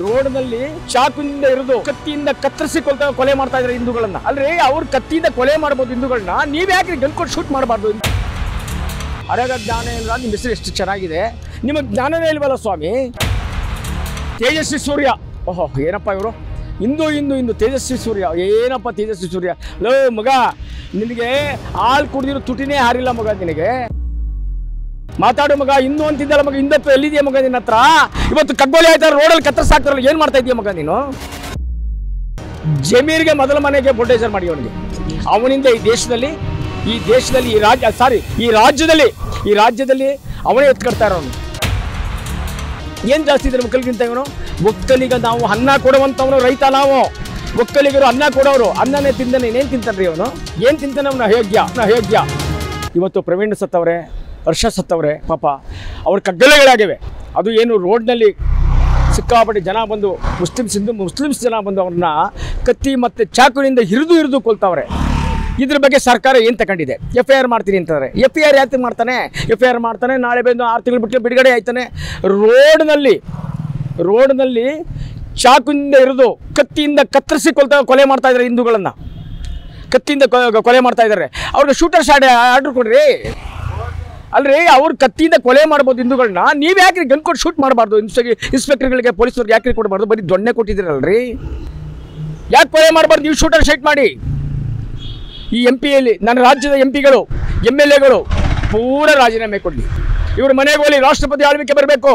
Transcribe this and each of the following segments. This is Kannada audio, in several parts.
ರೋಡ್ನಲ್ಲಿ ಚಾಕುನಿಂದ ಇರೋದು ಕತ್ತಿಯಿಂದ ಕತ್ತರಿಸಿ ಕೊಲ್ತ ಕೊಲೆ ಮಾಡ್ತಾ ಇದ್ದಾರೆ ಹಿಂದೂಗಳನ್ನ. ಅಲ್ರಿ, ಅವ್ರು ಕತ್ತಿಯಿಂದ ಕೊಲೆ ಮಾಡ್ಬೋದು ಹಿಂದೂಗಳನ್ನ. ನೀವ್ ಯಾಕೆ ಗನ್ ಕೊಟ್ಟು ಶೂಟ್ ಮಾಡಬಾರ್ದು? ಅರಗ ಜ್ಞಾನ ಇಲ್ಲ ನಿಮ್ಮ ಹೆಸರು ಎಷ್ಟು ಚೆನ್ನಾಗಿದೆ? ನಿಮಗೆ ಜ್ಞಾನವೇ ಇಲ್ವಲ್ಲ ಸ್ವಾಮಿ? ತೇಜಸ್ವಿ ಸೂರ್ಯ. ಓಹೋ, ಏನಪ್ಪ ಇವರು? ಇಂದು ಇಂದು ಇಂದು ತೇಜಸ್ವಿ ಸೂರ್ಯ. ಏನಪ್ಪ ತೇಜಸ್ವಿ ಸೂರ್ಯ? ಲೋ, ಮಗ, ನಿನಗೆ ಹಾಲು ಕುಡಿದಿರೋ ತುಟಿನೇ ಹಾರಿಲ್ಲ ಮಗ ನಿನಗೆ. ಮಾತಾಡು ಮಗ ಇನ್ನು ಅಂತಿದ್ದಲ್ಲ ಮಗ ಹಿಂದತ್ತು ಎಲ್ಲಿದೆಯಾ ಮಗ ನಿನ್ನ ಹತ್ರ? ಇವತ್ತು ಕಗ್ಗೋಲಿ ಆಯ್ತಾರೆ ರೋಡಲ್ಲಿ ಕತ್ತರಿಸಾಕ್ತಾರಲ್ಲ ಏನು ಮಾಡ್ತಾ ಇದೀಯ ಮಗ ನೀನು? ಜಮೀರ್ಗೆ ಮೊದಲ ಮನೆಗೆ ಬುಲ್ಡೇಜರ್ ಮಾಡಿ ಅವನಿಗೆ. ಅವನಿಂದ ಈ ದೇಶದಲ್ಲಿ ಈ ದೇಶದಲ್ಲಿ, ಈ ರಾಜ್ಯ ಸಾರಿ ಈ ರಾಜ್ಯದಲ್ಲಿ ಈ ರಾಜ್ಯದಲ್ಲಿ ಅವನೇ ಎತ್ಕಡ್ತಾ ಇರೋನು. ಏನು ಜಾಸ್ತಿ ಇದ್ರೆ ಒಕ್ಕಲಿಗಿಂತ ಇವನು? ಒಕ್ಕಲಿಗ ನಾವು ಅನ್ನ ಕೊಡುವಂತವನು ರೈತ ನಾವು. ಒಕ್ಕಲಿಗರು ಅನ್ನ ಕೊಡೋರು, ಅನ್ನನೇ ತಿಂದಾನೆ ಏನ್ ತಿಂತಾನ್ರಿ ಅವನು ಏನು ತಿಂತಾನೆ ಅವನ ಅಯೋಗ್ಯ ಅವ್ನ ಅಯೋಗ್ಯ ಇವತ್ತು ಪ್ರವೀಣ್ ಸತ್ತವ್ರೆ ಹರ್ಷ ಸತ್ತವ್ರೆ, ಪಾಪ. ಅವ್ರ ಕಗ್ಗಲೆಗಳಾಗಿವೆ. ಅದು ಏನು ರೋಡ್ನಲ್ಲಿ ಸಿಕ್ಕಾಪಟ್ಟೆ ಜನ ಬಂದು ಮುಸ್ಲಿಮ್ಸ್ ಹಿಂದೂ, ಮುಸ್ಲಿಮ್ಸ್ ಜನ ಬಂದು ಅವ್ರನ್ನ ಕತ್ತಿ ಮತ್ತು ಚಾಕುವಿನಿಂದ ಹಿರಿದು ಹಿರಿದು ಕೊಲ್ತಾವ್ರೆ. ಇದ್ರ ಬಗ್ಗೆ ಸರ್ಕಾರ ಏನು ತಗೊಂಡಿದೆ? ಎಫ್ ಐ ಆರ್ ಮಾಡ್ತೀನಿ ಅಂತಂದರೆ. ಎಫ್ ಐ ಆರ್ ಯಾಕೆ ಮಾಡ್ತಾನೆ? ಎಫ್ ಐ ಆರ್ ಮಾಡ್ತಾನೆ, ನಾಳೆ ಬಂದು ಆರು ತಿಂಗಳು ಬಿಟ್ಟು ಬಿಡುಗಡೆ ಆಯ್ತಾನೆ. ರೋಡ್ನಲ್ಲಿ ರೋಡ್ನಲ್ಲಿ ಚಾಕುವಿಂದ ಹಿರಿದು ಕತ್ತಿಯಿಂದ ಕತ್ತರಿಸಿ ಕೊಲ್ತಾ, ಕೊಲೆ ಮಾಡ್ತಾ ಇದ್ದಾರೆ ಹಿಂದೂಗಳನ್ನು. ಕತ್ತಿಯಿಂದ ಕೊಲೆ ಮಾಡ್ತಾ ಇದ್ದಾರೆ ಅವ್ರಿಗೆ ಶೂಟರ್ ಶಾಟ್ ಆರ್ಡರ್ ಕೊಡ್ರಿ. ಅಲ್ರಿ, ಅವ್ರ ಕತ್ತಿಯಿಂದ ಕೊಲೆ ಮಾಡ್ಬೋದು ಹಿಂದೂಗಳನ್ನ ನೀವು ಯಾಕ್ರಿ ಗನ್ ಕೊಟ್ಟು ಶೂಟ್ ಮಾಡಬಾರ್ದು? ಇನ್ಸ್ಪೆಕ್ಟರ್ಗಳಿಗೆ ಅವ್ರಿಗೆ ಯಾಕ್ರಿ ಕೊಡಬಾರ್ದು? ಬರೀ ದೊಣ್ಣೆ ಕೊಟ್ಟಿದ್ದೀರಲ್ರಿ? ಯಾಕೆ ಕೊಲೆ ಮಾಡಬಾರ್ದು? ನೀವು ಶೂಟರ್ ಶೈಟ್ ಮಾಡಿ. ಈ ಎಂ ಪಿಯಲ್ಲಿ ನನ್ನ ರಾಜ್ಯದ ಎಂ ಪಿಗಳು ಎಂ ಎಲ್ ಎಗಳು ಪೂರ ರಾಜೀನಾಮೆ ಕೊಡಲಿ. ಇವರು ಮನೆಗೆ ಹೋಗಿ ರಾಷ್ಟ್ರಪತಿ ಆಳ್ವಿಕೆ ಬರಬೇಕು.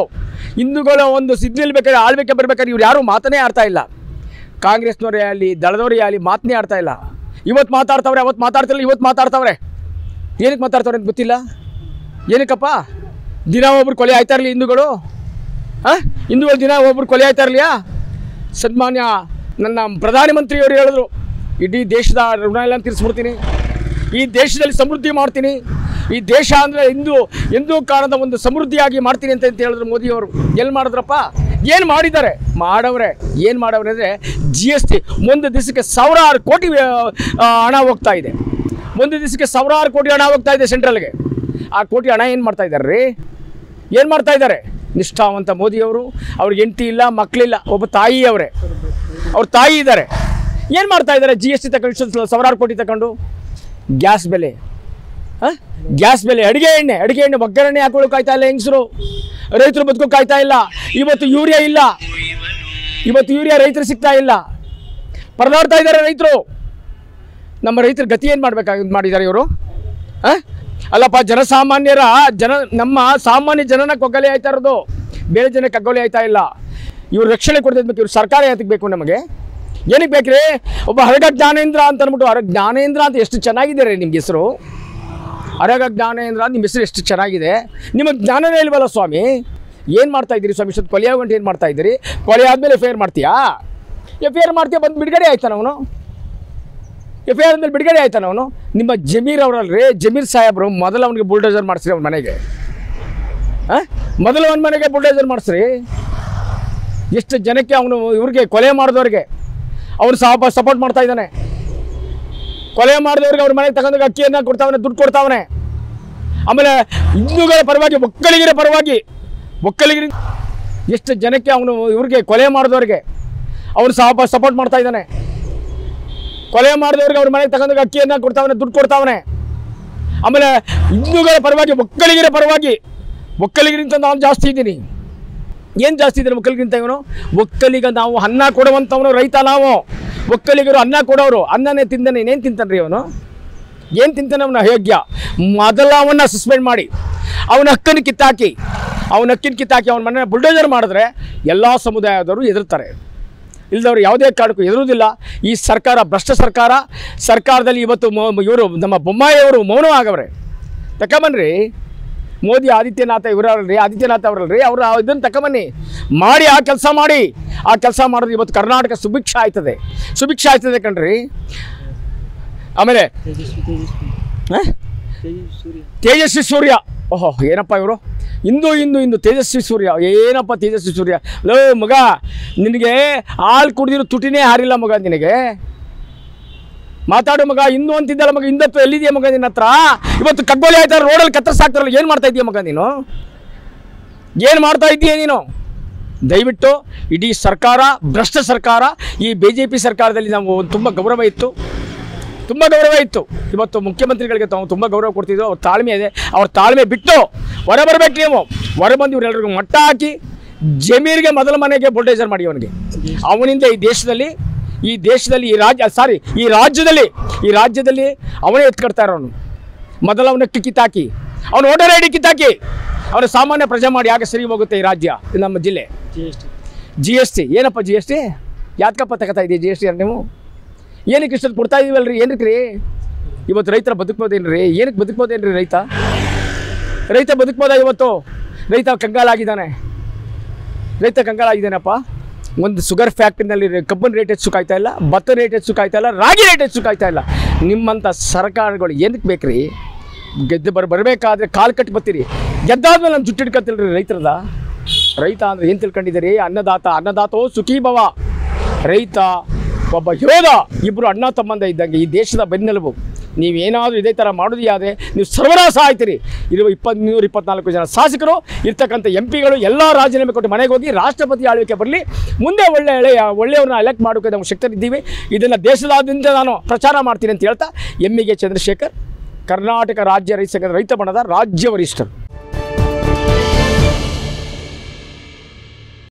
ಹಿಂದೂಗಳ ಒಂದು ಬೇಕಾದ್ರೆ ಆಳ್ವಿಕೆ ಬರಬೇಕಾದ್ರೆ ಇವ್ರು ಯಾರೂ ಮಾತನೇ ಆಡ್ತಾ ಇಲ್ಲ. ಕಾಂಗ್ರೆಸ್ನವರೇ ಆಗಲಿ, ದಳದವರೇ ಆಗಲಿ ಮಾತನೇ ಆಡ್ತಾ ಇಲ್ಲ. ಇವತ್ತು ಮಾತಾಡ್ತಾವ್ರೆ ಅವತ್ತು ಮಾತಾಡ್ತಿಲ್ಲ ಇವತ್ತು ಮಾತಾಡ್ತಾವ್ರೆ. ಏನಕ್ಕೆ ಮಾತಾಡ್ತಾವ್ರೆ ಅಂತ ಗೊತ್ತಿಲ್ಲ? ಏನಕ್ಕಪ್ಪ? ದಿನ ಒಬ್ರು ಕೊಲೆ ಆಯ್ತಾ ಇರಲಿ ಹಿಂದೂಗಳು? ಹಾಂ? ಹಿಂದೂಗಳು ದಿನ ಒಬ್ರು ಕೊಲೆ ಆಯ್ತಾ ಇರಲಿಯಾ? ಸನ್ಮಾನ್ಯ ನನ್ನ ಪ್ರಧಾನಮಂತ್ರಿಯವರು ಹೇಳಿದ್ರು, ಇಡೀ ದೇಶದ ಋಣ ಎಲ್ಲ ತೀರಿಸ್ಬಿಡ್ತೀನಿ. ಈ ದೇಶದಲ್ಲಿ ಸಮೃದ್ಧಿ ಮಾಡ್ತೀನಿ. ಈ ದೇಶ ಅಂದರೆ ಹಿಂದೂ ಹಿಂದೂ ಕಾರಣದ ಒಂದು ಸಮೃದ್ಧಿಯಾಗಿ ಮಾಡ್ತೀನಿ ಅಂತ ಅಂತ ಹೇಳಿದ್ರು ಮೋದಿಯವರು. ಎಲ್ಲಿ ಮಾಡಿದ್ರಪ್ಪ? ಏನು ಮಾಡಿದ್ದಾರೆ? ಮಾಡವ್ರೆ. ಏನು ಮಾಡವ್ರೆ ಅಂದರೆ ಜಿ ಎಸ್ ಟಿ ಒಂದು ದಿವಸಕ್ಕೆ ಸಾವಿರಾರು ಕೋಟಿ ಹಣ ಹೋಗ್ತಾ ಇದೆ. ಒಂದು ದಿವಸಕ್ಕೆ ಸಾವಿರಾರು ಕೋಟಿ ಹಣ ಹೋಗ್ತಾ ಇದೆ ಸೆಂಟ್ರಲ್ಗೆ. ಆ ಕೋಟಿ ಹಣ ಏನು ಮಾಡ್ತಾ ಇದ್ದಾರೆ ರೀ? ಏನು ಮಾಡ್ತಾ ಇದ್ದಾರೆ? ನಿಷ್ಠಾವಂತ ಮೋದಿಯವರು, ಅವ್ರಿಗೆ ಹೆಂಡತಿ ಇಲ್ಲ ಮಕ್ಕಳಿಲ್ಲ ಒಬ್ಬ ತಾಯಿ ಅವರೇ ಅವ್ರ ತಾಯಿ ಇದ್ದಾರೆ. ಏನು ಮಾಡ್ತಾ ಇದ್ದಾರೆ? ಜಿ ಎಸ್ ಟಿ ತಗೊಂಡು ಸಾವಿರಾರು ಕೋಟಿ ತಗೊಂಡು ಗ್ಯಾಸ್ ಬೆಲೆ. ಹಾಂ? ಗ್ಯಾಸ್ ಬೆಲೆ. ಅಡುಗೆ ಎಣ್ಣೆ. ಅಡುಗೆ ಎಣ್ಣೆ ಒಗ್ಗರಣೆ ಹಾಕೊಳ್ಳೋ ಕಾಯ್ತಾ ಇಲ್ಲ ಹೆಂಗಸರು? ರೈತರು ಬದುಕು ಕಾಯ್ತಾ ಇಲ್ಲ. ಇವತ್ತು ಯೂರಿಯಾ ಇಲ್ಲ. ಇವತ್ತು ಯೂರಿಯಾ ರೈತರು ಸಿಗ್ತಾ ಇಲ್ಲ. ಪರದಾಡ್ತಾ ಇದ್ದಾರೆ ರೈತರು. ನಮ್ಮ ರೈತರ ಗತಿ ಏನು ಮಾಡಬೇಕಾಗಿ ಮಾಡಿದ್ದಾರೆ ಇವರು? ಹಾಂ? ಅಲ್ಲಪ್ಪ, ಜನಸಾಮಾನ್ಯರ ಜನ, ನಮ್ಮ ಸಾಮಾನ್ಯ ಜನನ ಕೊಗ್ಗಲೆ ಆಯ್ತಾ ಇರೋದು? ಬೇರೆ ಜನ ಕಗ್ಗೊಲೆ ಆಯ್ತಾ ಇಲ್ಲ? ಇವ್ರು ರಕ್ಷಣೆ ಕೊಡ್ತಿದ್ಬೇಕು ಇವ್ರು ಸರ್ಕಾರ ಯಾತಕ್ಕೆ ಬೇಕು ನಮಗೆ? ಏನಕ್ಕೆ ಬೇಕ್ರಿ ಒಬ್ಬ ಹರಗ ಜ್ಞಾನೇಂದ್ರ ಅಂತ ಅಂದ್ಬಿಟ್ಟು ಹರಗ ಜ್ಞಾನೇಂದ್ರ ಅಂತ ಎಷ್ಟು ಚೆನ್ನಾಗಿದೆ ರೀ ನಿಮ್ಗೆ ಹೆಸರು? ಹರಗ ಜ್ಞಾನೇಂದ್ರ ನಿಮ್ಮ ಹೆಸರು ಎಷ್ಟು ಚೆನ್ನಾಗಿದೆ? ನಿಮಗೆ ಜ್ಞಾನನೇ ಇಲ್ವಲ್ಲ ಸ್ವಾಮಿ? ಏನು ಮಾಡ್ತಾ ಇದ್ದೀರಿ ಸ್ವಾಮಿ? ಇಷ್ಟೊತ್ತು ಕೊಲೆ ಏನು ಮಾಡ್ತಾ ಇದ್ದೀರಿ? ಕೊಲೆ ಆದಮೇಲೆ ಫೇರ್ ಮಾಡ್ತೀಯಾ? ಎಫ್ ಐ ಆರ್ ಮಾಡ್ತೀಯಾ? ಬಂದು ಬಿಡುಗಡೆ ಆಯ್ತಾನ ಅವನು? ಎಫ್ ಐ ಆರ್ ಮೇಲೆ ಬಿಡುಗಡೆ ಆಯ್ತಾನ ಅವನು? ನಿಮ್ಮ ಜಮೀರ್ ಅವರಲ್ರಿ ಜಮೀರ್ ಸಾಹೇಬರು ಮೊದಲು ಅವನಿಗೆ ಬುಲ್ಡೋಸರ್ ಮಾಡಿಸ್ರಿ ಅವ್ನ ಮನೆಗೆ. ಹಾಂ ಮೊದಲು ಅವನ ಮನೆಗೆ ಬುಲ್ಡೋಸರ್ ಮಾಡಿಸ್ರಿ? ಎಷ್ಟು ಜನಕ್ಕೆ ಅವನು ಇವ್ರಿಗೆ ಕೊಲೆ ಮಾಡಿದವ್ರಿಗೆ? ಅವನು ಸಹ ಸಪೋರ್ಟ್ ಮಾಡ್ತಾ ಇದ್ದಾನೆ. ಕೊಲೆ ಮಾಡಿದವ್ರಿಗೆ ಅವ್ರ ಮನೆಗೆ ತಗೊಂಡಾಗ ಅಕ್ಕಿಯನ್ನು ಕೊಡ್ತಾವನೆ, ದುಡ್ಡು ಕೊಡ್ತಾವನೆ. ಆಮೇಲೆ ಹಿಂದೂಗಳ ಪರವಾಗಿ, ಒಕ್ಕಲಿಗರ ಪರವಾಗಿ, ಒಕ್ಕಲಿಗರಿ ಎಷ್ಟು ಜನಕ್ಕೆ ಅವನು ಇವ್ರಿಗೆ ಕೊಲೆ ಮಾಡಿದವ್ರಿಗೆ? ಅವನು ಸಹ ಸಪೋರ್ಟ್ ಮಾಡ್ತಾ ಇದ್ದಾನೆ. ಕೊಲೆ ಮಾಡಿದವ್ರಿಗೆ ಅವ್ರ ಮನೆಗೆ ತಗೊಂಡಾಗ ಅಕ್ಕಿಯನ್ನು ಕೊಡ್ತಾವನೆ, ದುಡ್ಡು ಕೊಡ್ತಾವನೆ. ಆಮೇಲೆ ಹಿಂದೂಗಳ ಪರವಾಗಿ, ಒಕ್ಕಲಿಗರ ಪರವಾಗಿ ಒಕ್ಕಲಿಗರಿಂದ ನಾನು ಜಾಸ್ತಿ ಇದ್ದೀನಿ. ಏನು ಜಾಸ್ತಿ ಇದ್ದೀನಿ ಒಕ್ಕಲಿಗಿಂತ ಇವನು? ಒಕ್ಕಲಿಗ ನಾವು ಅನ್ನ ಕೊಡುವಂಥವನು ರೈತ ನಾವು. ಒಕ್ಕಲಿಗರು ಅನ್ನ ಕೊಡೋರು, ಅನ್ನನೇ ತಿಂತಾನೆ ಇನ್ನೇನು ತಿಂತಾನ್ರಿ ಅವನು ಏನು ತಿಂತಾನೆ ಅವನ ಅಯೋಗ್ಯ? ಮೊದಲ ಅವನ್ನ ಸಸ್ಪೆಂಡ್ ಮಾಡಿ, ಅವನ ಹಕ್ಕನ್ನು ಕಿತ್ತಾಕಿ, ಅವನ ಹಕ್ಕಿನ ಕಿತ್ತಾಕಿ ಅವನ ಮನೆ ಬುಲ್ಡೋಜರ್ ಮಾಡಿದ್ರೆ ಎಲ್ಲ ಸಮುದಾಯದವರು ಎದುರ್ತಾರೆ ಇಲ್ದವ್ರು ಯಾವುದೇ ಕಾರಣಕ್ಕೂ ಎದುರುವುದಿಲ್ಲ ಈ ಸರ್ಕಾರ ಭ್ರಷ್ಟ ಸರ್ಕಾರ ಸರ್ಕಾರದಲ್ಲಿ ಇವತ್ತು ಇವರು ನಮ್ಮ ಬೊಮ್ಮಾಯಿಯವರು ಮೌನವಾಗವ್ರೆ. ತಕೊಂಬನ್ರಿ ಮೋದಿ ಆದಿತ್ಯನಾಥ ಇವರಲ್ರಿ ಆದಿತ್ಯನಾಥ ಅವರಲ್ರಿ ಅವರು ಇದನ್ನು ತಕೊಂಬನ್ನಿ ಮಾಡಿ ಆ ಕೆಲಸ ಮಾಡಿ. ಆ ಕೆಲಸ ಮಾಡೋದು ಇವತ್ತು ಕರ್ನಾಟಕ ಸುಭಿಕ್ಷ ಆಯ್ತದೆ. ಸುಭಿಕ್ಷ ಆಯ್ತದೆ ಕಣ್ರಿ. ಆಮೇಲೆ? ತೇಜಸ್ವಿ ಸೂರ್ಯ. ಓಹೋ ಏನಪ್ಪ ಇವರು? ಇಂದು ಇಂದು ಇಂದು ತೇಜಸ್ವಿ ಸೂರ್ಯ. ಏನಪ್ಪ ತೇಜಸ್ವಿ ಸೂರ್ಯ? ಲೋ, ಮಗ, ನಿನಗೆ ಹಾಲು ಕುಡಿದಿರೋ ತುಟಿನೇ ಹಾರಿಲ್ಲ ಮಗ ನಿನಗೆ. ಮಾತಾಡು ಮಗ, ಇಂದು ಅಂತಿದ್ದಲ್ಲ ಮಗ ಇಂದ ಎಲ್ಲಿದೆಯಾ ಮಗ ನಿನ್ನ ಹತ್ರ? ಇವತ್ತು ಕಗ್ಗೋಲಿ ಆಯ್ತಾರೆ ರೋಡಲ್ಲಿ ಕತ್ತರಿಸಾಕ್ತಾರಲ್ಲ ಏನು ಮಾಡ್ತಾ ಇದೀಯ ಮಗ ನೀನು? ಏನು ಮಾಡ್ತಾ ಇದ್ದೀಯ ನೀನು? ದಯವಿಟ್ಟು ಇಡೀ ಸರ್ಕಾರ, ಭ್ರಷ್ಟ ಸರ್ಕಾರ, ಈ ಬಿ ಜೆ ಪಿ ಸರ್ಕಾರದಲ್ಲಿ ನಾವು ತುಂಬ ಗೌರವ ಇತ್ತು ತುಂಬ ಗೌರವ ಇತ್ತು. ಇವತ್ತು ಮುಖ್ಯಮಂತ್ರಿಗಳಿಗೆ ತಾವು ತುಂಬ ಗೌರವ ಕೊಡ್ತಿದ್ರು. ಅವ್ರ ತಾಳ್ಮೆ ಇದೆ. ಅವ್ರ ತಾಳ್ಮೆ ಬಿಟ್ಟು ಹೊರ ಬರಬೇಕು ನೀವು. ಹೊರ ಬಂದು ಇವರೆಲ್ಲರಿಗೂ ಮಟ್ಟ ಹಾಕಿ ಜಮೀರಿಗೆ ಮೊದಲ ಮನೆಗೆ ಬುಲ್ಡೇಜರ್ ಮಾಡಿ ಅವನಿಗೆ. ಅವನಿಂದ ಈ ದೇಶದಲ್ಲಿ ಈ ದೇಶದಲ್ಲಿ ಈ ರಾಜ್ಯ ಸಾರಿ ಈ ರಾಜ್ಯದಲ್ಲಿ ಈ ರಾಜ್ಯದಲ್ಲಿ ಅವನೇ ಎತ್ಕೊಡ್ತಾ ಇರೋನು. ಮೊದಲ ಅವನಕ್ಕೆ ಕಿತ್ತಾಕಿ ಅವನ ಓಟರ್ ಐ ಡಿ ಕಿತ್ತಾಕಿ. ಅವನ ಸಾಮಾನ್ಯ ಪ್ರಜೆ ಮಾಡಿ ಯಾಕೆ ಸರಿ ಹೋಗುತ್ತೆ ಈ ರಾಜ್ಯ ನಮ್ಮ ಜಿಲ್ಲೆ. G S T G S T ಏನಪ್ಪ ಜಿ ಎಸ್ ಟಿ ಯಾತಕಪ್ಪ ತಗೋತಾ ಇದೆಯಾ ಜಿ ಎಸ್ ಟಿ ನೀವು? ಏನಕ್ಕೆ ಇಷ್ಟೊತ್ತು ಕೊಡ್ತಾ ಇದೀವಲ್ರಿ? ಏನಕ್ಕೆ ರೀ ಇವತ್ತು ರೈತರ ಬದುಕ್ಬೋದೇನ್ರಿ? ಏನಕ್ಕೆ ಬದುಕ್ಬೋದೇನ್ರಿ ರೈತ? ರೈತ ಬದುಕ್ಬೋದ ಇವತ್ತು? ರೈತ ಕಂಗಾಲಾಗಿದ್ದಾನೆ. ರೈತ ಕಂಗಾಲಾಗಿದ್ದಾನಪ್ಪ. ಒಂದು ಶುಗರ್ ಫ್ಯಾಕ್ಟ್ರಿನಲ್ಲಿ ಕಬ್ಬನ್ ರೇಟ್ ಹೆಚ್ಚು ಕಾಯ್ತಾ ಇಲ್ಲ ಭತ್ತ ರೇಟ್ ಹೆಚ್ಚು ಕಾಯ್ತಾ ಇಲ್ಲ, ರಾಗಿ ರೇಟ್ ಹೆಚ್ಚು ಕಾಯ್ತಾ ಇಲ್ಲ. ನಿಮ್ಮಂಥ ಸರ್ಕಾರಗಳು ಏನಕ್ಕೆ ಬೇಕ್ರಿ? ಗೆದ್ದು ಬರ್ ಬರಬೇಕಾದ್ರೆ ಕಾಲು ಕಟ್ಟಿ ಬರ್ತೀರಿ. ಗೆದ್ದಾದ್ಮೇಲೆ ನಮ್ಮ ಜುಟ್ಟು ಹಿಡ್ಕೊತಿಲ್ರಿ ರೈತರದ. ರೈತ ಅಂದರೆ ಏನು ತಿಳ್ಕೊಂಡಿದ್ದೀರಿ? ಅನ್ನದಾತ, ಅನ್ನದಾತೋ ಸುಖೀ ಭವ ರೈತ ಒಬ್ಬ ಯೋಧ ಇಬ್ಬರು ಅಣ್ಣ ತಮ್ಮಂದ ಇದ್ದಂಗೆ ಈ ದೇಶದ ಬೆನ್ನೆಲುಬು. ನೀವೇನಾದರೂ ಇದೇ ಥರ ಮಾಡೋದಿಯಾದರೆ ನೀವು ಸರ್ವನಾಶ ಆಯ್ತೀರಿ. ಇರುವ ಇಪ್ಪತ್ತು ಇಪ್ಪತ್ನಾಲ್ಕು ಜನ ಶಾಸಕರು, ಇರ್ತಕ್ಕಂಥ ಎಂ ಪಿಗಳು ಎಲ್ಲ ರಾಜೀನಾಮೆ ಕೊಟ್ಟು ಮನೆಗೆ ಹೋಗಿ ರಾಷ್ಟ್ರಪತಿ ಆಳ್ವಿಕೆ ಬರಲಿ. ಮುಂದೆ ಒಳ್ಳೆ ಒಳ್ಳೆಯ ಒಳ್ಳೆಯವ್ರನ್ನ ಎಲೆಕ್ಟ್ ಮಾಡೋಕೆ ನಾವು ಶಕ್ತರಿದ್ದೀವಿ. ಇದನ್ನು ದೇಶದಾದ್ಯಂತ ನಾನು ಪ್ರಚಾರ ಮಾಡ್ತೀನಿ ಅಂತ ಹೇಳ್ತಾ ಎಮ್ಮಿಗೆ ಚಂದ್ರಶೇಖರ್, ಕರ್ನಾಟಕ ರಾಜ್ಯ ರೈತ ಸಂಘದ ರೈತ ಬಣದ ರಾಜ್ಯ ವರಿಷ್ಠರು